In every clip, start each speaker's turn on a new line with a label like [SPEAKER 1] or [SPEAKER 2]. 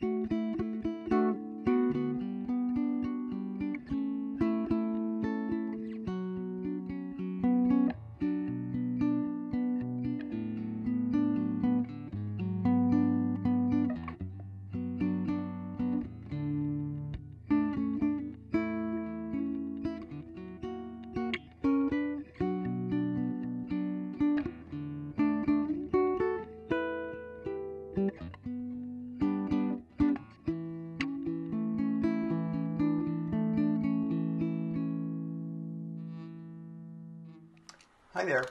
[SPEAKER 1] Música Hi there.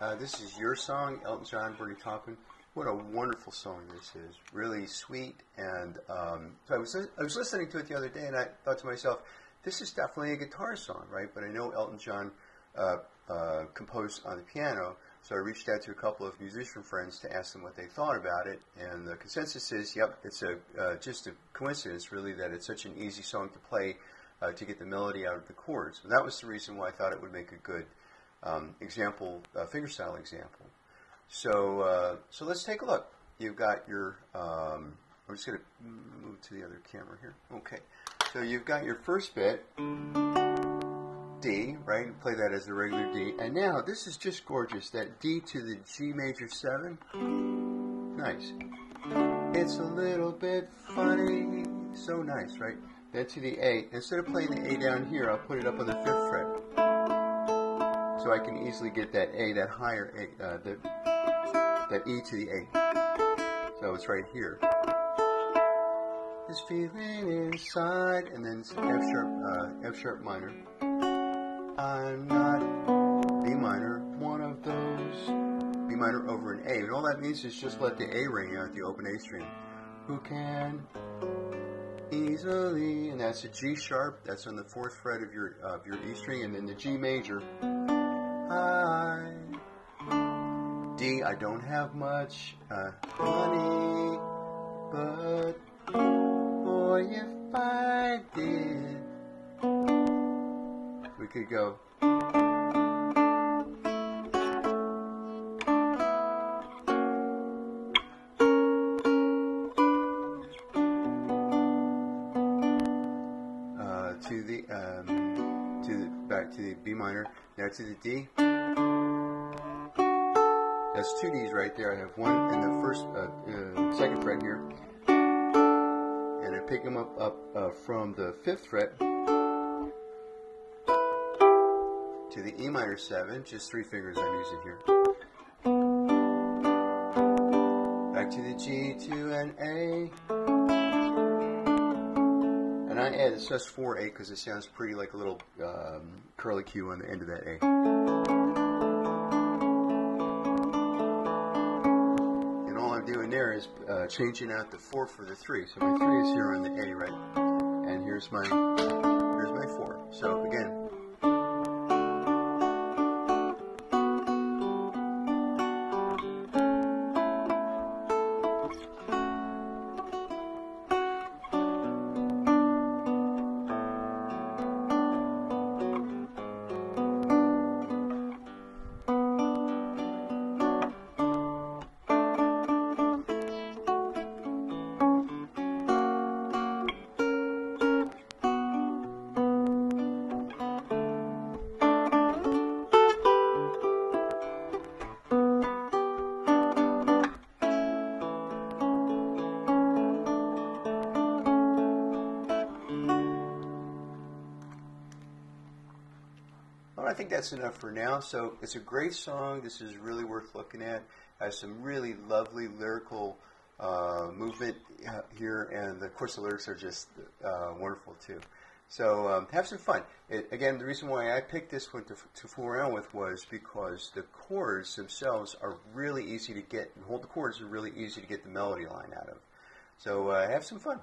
[SPEAKER 1] Uh, this is your song, Elton John, Bernie Taupin. What a wonderful song this is. Really sweet. And um, so I was, I was listening to it the other day and I thought to myself, this is definitely a guitar song, right? But I know Elton John uh, uh, composed on the piano. So I reached out to a couple of musician friends to ask them what they thought about it. And the consensus is, yep, it's a, uh, just a coincidence, really, that it's such an easy song to play uh, to get the melody out of the chords. And that was the reason why I thought it would make a good um, example, uh, fingerstyle example. So, uh, so let's take a look. You've got your, um, I'm just going to move to the other camera here. Okay. So you've got your first bit, D, right? You play that as a regular D. And now, this is just gorgeous, that D to the G major 7. Nice. It's a little bit funny. So nice, right? Then to the A. Instead of playing the A down here, I'll put it up on the 5th fret so I can easily get that A, that higher A, uh, the, that E to the A. So it's right here. This feeling inside, and then F sharp, uh, F sharp minor. I'm not B minor, one of those. B minor over an A. And all that means is just let the A ring out, the open A string. Who can easily, and that's a G sharp, that's on the fourth fret of your, of your E string, and then the G major D, I don't have much uh, money, but boy, if I did, we could go. Uh, to the um, to the back to the B minor. Now to the D. That's two Ds right there. I have one in the first, uh, uh, second fret here, and I pick them up up uh, from the fifth fret to the E minor seven. Just three fingers I'm using here. Back to the G to an A. And I add it's just 4A because it sounds pretty like a little um, curly Q on the end of that A. And all I'm doing there is uh, changing out the 4 for the 3. So my 3 is here on the A, right? And here's my, here's my 4. So again, I think that's enough for now. So it's a great song. This is really worth looking at. Has some really lovely lyrical uh, movement uh, here, and of course the lyrics are just uh, wonderful too. So um, have some fun. It, again, the reason why I picked this one to, to fool around with was because the chords themselves are really easy to get, hold the chords are really easy to get the melody line out of. So uh, have some fun.